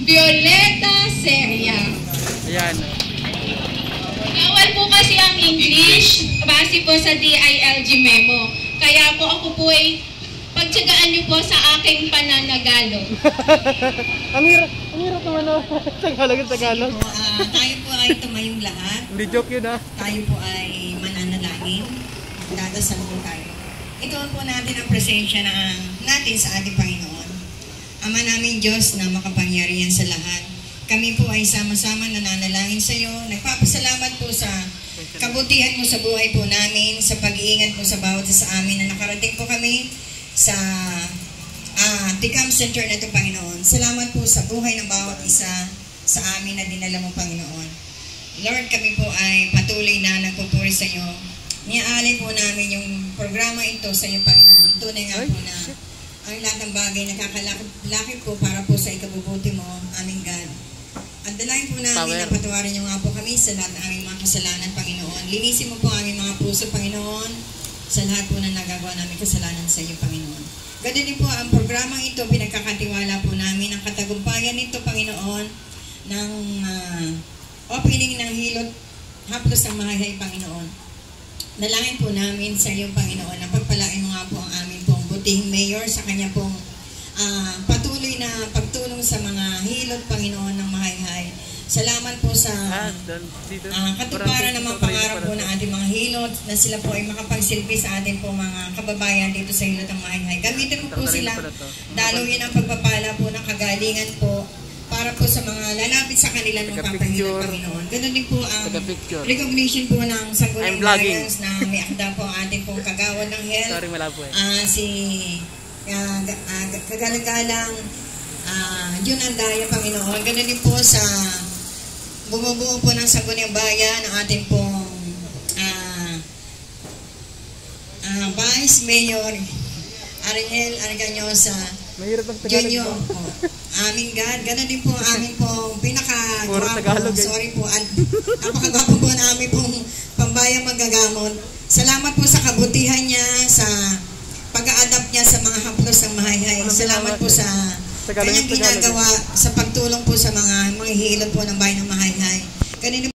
Violeta Seria. Ayan. Bawal po kasi ang English base po sa DILG memo. Kaya po ako po ay pagtsagaan niyo po sa aking pananagalo. ang hirap, ang hirap naman no. Tagalog ang Tagalog. Po, ah, tayo po ay tumayong lahat. Hindi joke yun ha. Tayo po ay mananalangin. Dadasal po tayo. Ituon po natin ang presensya na natin sa ating Panginoon. Ama namin Diyos na makapangyarihan sa lahat. Kami po ay sama-sama nananalangin sa iyo. Nagpapasalamat po sa kabutihan mo sa buhay po namin, sa pag-iingat mo sa bawat sa amin na nakarating po kami sa ah, Tikam Center na ito, Panginoon. Salamat po sa buhay ng bawat isa sa amin na dinala mo, Panginoon. Lord, kami po ay patuloy na nagpupuri sa iyo. Niaalay po namin yung programa ito sa iyo, Panginoon. Tunay nga po na ang lahat ng bagay nakakalaki po para po sa ikabubuti mo, aming God. At dalayan po namin Power. na patawarin niyo nga po kami sa lahat ng aming mga kasalanan, Panginoon. Linisin mo po ang aming mga puso, Panginoon, sa lahat po na nagagawa namin kasalanan sa iyo, Panginoon. Ganun din po ang programang ito, pinagkakatiwala po namin ang katagumpayan nito, Panginoon, ng ah, opening ng hilot haplos ng mahahay, Panginoon. Nalangin po namin sa iyo, Panginoon, na pagpalain mo nga po ang aming butihing mayor sa kanya pong ah, patuloy na pagtulong sa mga hilot, Panginoon, ng mahayhay. Salamat po sa. Ah, katuparan ng mga pangarap po ng ating mga hilot na sila po ay makapagsilbi sa atin po mga kababayan dito sa hilot ng Mahayhay. Gamitin mo po sila, daluhin ang pagpapala po ng kagalingan po para po sa mga lalapit sa kanila ng papahilot, Panginoon. Ganun din po ang recognition po ng Sangguniang. Lions na may akda po ang ating pong kagawad ng health. Sorry, malabo eh. Ah, si uh, uh, kagalang-galang ah, Jun Andaya, Panginoon. Ganun din po sa bumubuo po ng Sangguniang Bayan ang ating pong ah, ah, Vice Mayor Ariel Arganyosa Mahirap ang Tagalog. Junior po. Aming God. Ganun din po ang aming pong Puro pinaka-gwapo. Eh. Sorry po. At napakagwapo po na aming pong pambayang magagamot. Salamat po sa kabutihan niya, sa pag-a-adapt niya sa mga haplos ng mahayhay. Salamat po sa Tagalog kanyang ginagawa sa pagtulong po sa mga mga hilot po ng bayan ng mahayhay. Ganun din